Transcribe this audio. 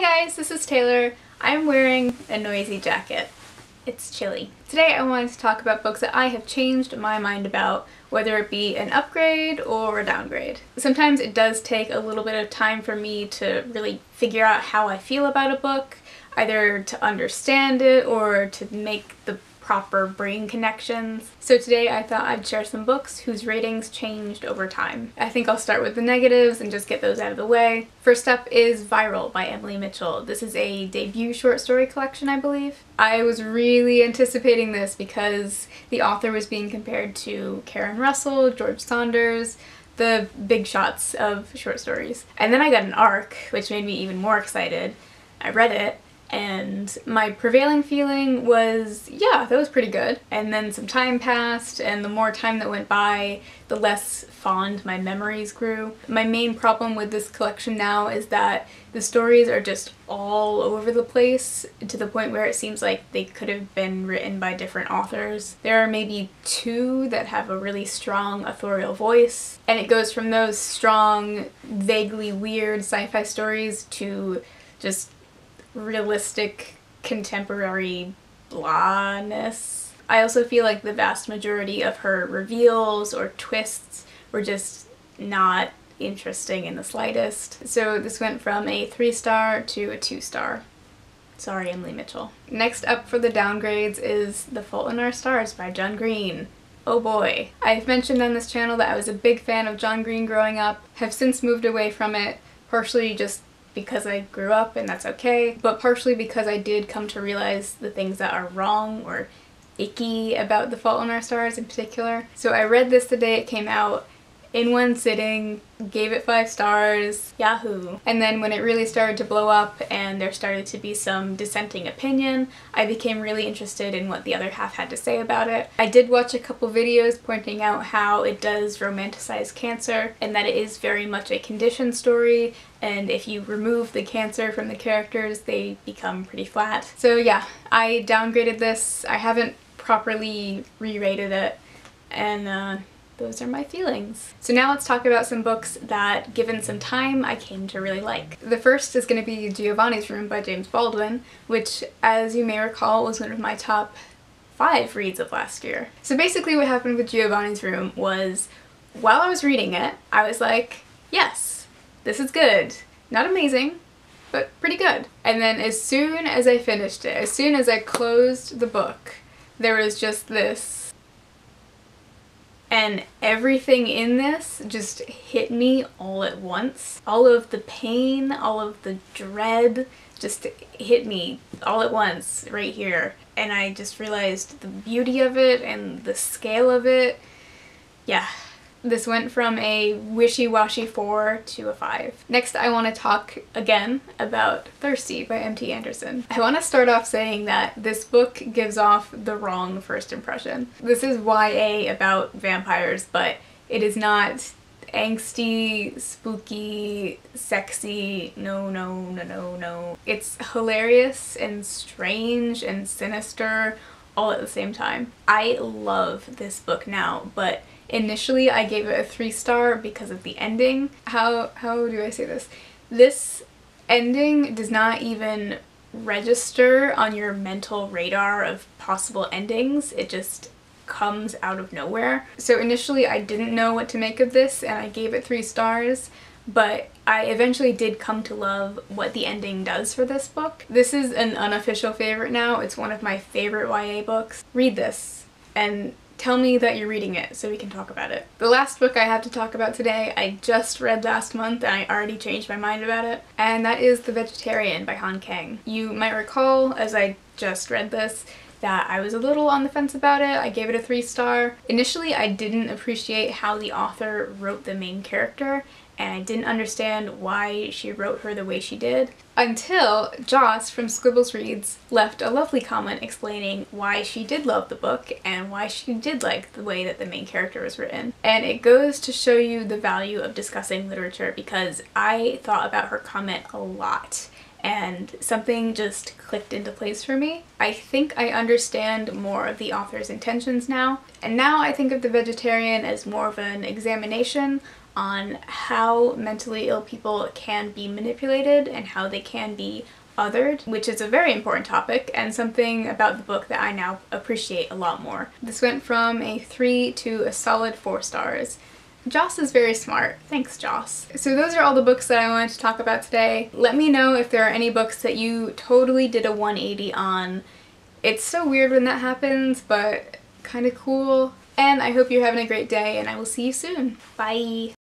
Hi guys, this is Taylor. I'm wearing a noisy jacket. It's chilly. Today I wanted to talk about books that I have changed my mind about, whether it be an upgrade or a downgrade. Sometimes it does take a little bit of time for me to really figure out how I feel about a book, either to understand it or to make the proper brain connections. So today I thought I'd share some books whose ratings changed over time. I think I'll start with the negatives and just get those out of the way. First up is Viral by Emily Mitchell. This is a debut short story collection, I believe. I was really anticipating this because the author was being compared to Karen Russell, George Saunders, the big shots of short stories. And then I got an arc, which made me even more excited. I read it and my prevailing feeling was, yeah, that was pretty good. And then some time passed, and the more time that went by, the less fond my memories grew. My main problem with this collection now is that the stories are just all over the place to the point where it seems like they could have been written by different authors. There are maybe two that have a really strong authorial voice, and it goes from those strong, vaguely weird sci-fi stories to just realistic contemporary blahness. I also feel like the vast majority of her reveals or twists were just not interesting in the slightest. So this went from a three star to a two star. Sorry, Emily Mitchell. Next up for the downgrades is The Fault in Our Stars by John Green. Oh boy. I've mentioned on this channel that I was a big fan of John Green growing up, have since moved away from it, partially just because I grew up and that's okay, but partially because I did come to realize the things that are wrong or icky about The Fault in Our Stars in particular. So I read this the day it came out in one sitting, gave it five stars, yahoo. And then when it really started to blow up and there started to be some dissenting opinion, I became really interested in what the other half had to say about it. I did watch a couple videos pointing out how it does romanticize cancer and that it is very much a condition story and if you remove the cancer from the characters they become pretty flat. So yeah, I downgraded this. I haven't properly re-rated it and uh, those are my feelings. So now let's talk about some books that, given some time, I came to really like. The first is going to be Giovanni's Room by James Baldwin, which, as you may recall, was one of my top five reads of last year. So basically what happened with Giovanni's Room was, while I was reading it, I was like, yes, this is good. Not amazing, but pretty good. And then as soon as I finished it, as soon as I closed the book, there was just this and everything in this just hit me all at once. All of the pain, all of the dread just hit me all at once right here. And I just realized the beauty of it and the scale of it. Yeah, this went from a wishy-washy 4 to a 5. Next I want to talk again about Thirsty by M.T. Anderson. I want to start off saying that this book gives off the wrong first impression. This is YA about vampires but it is not angsty, spooky, sexy, no, no, no, no, no. It's hilarious and strange and sinister all at the same time. I love this book now, but Initially I gave it a three star because of the ending. How, how do I say this? This ending does not even register on your mental radar of possible endings. It just comes out of nowhere. So initially I didn't know what to make of this and I gave it three stars but I eventually did come to love what the ending does for this book. This is an unofficial favorite now. It's one of my favorite YA books. Read this and tell me that you're reading it so we can talk about it. The last book I have to talk about today I just read last month and I already changed my mind about it and that is The Vegetarian by Han Kang. You might recall as I just read this that I was a little on the fence about it. I gave it a three star. Initially I didn't appreciate how the author wrote the main character and I didn't understand why she wrote her the way she did until Joce from Squibbles Reads left a lovely comment explaining why she did love the book and why she did like the way that the main character was written. And it goes to show you the value of discussing literature because I thought about her comment a lot and something just clicked into place for me. I think I understand more of the author's intentions now, and now I think of The Vegetarian as more of an examination on how mentally ill people can be manipulated and how they can be othered, which is a very important topic and something about the book that I now appreciate a lot more. This went from a 3 to a solid 4 stars. Joce is very smart. Thanks, Joce. So those are all the books that I wanted to talk about today. Let me know if there are any books that you totally did a 180 on. It's so weird when that happens, but kind of cool. And I hope you're having a great day, and I will see you soon. Bye!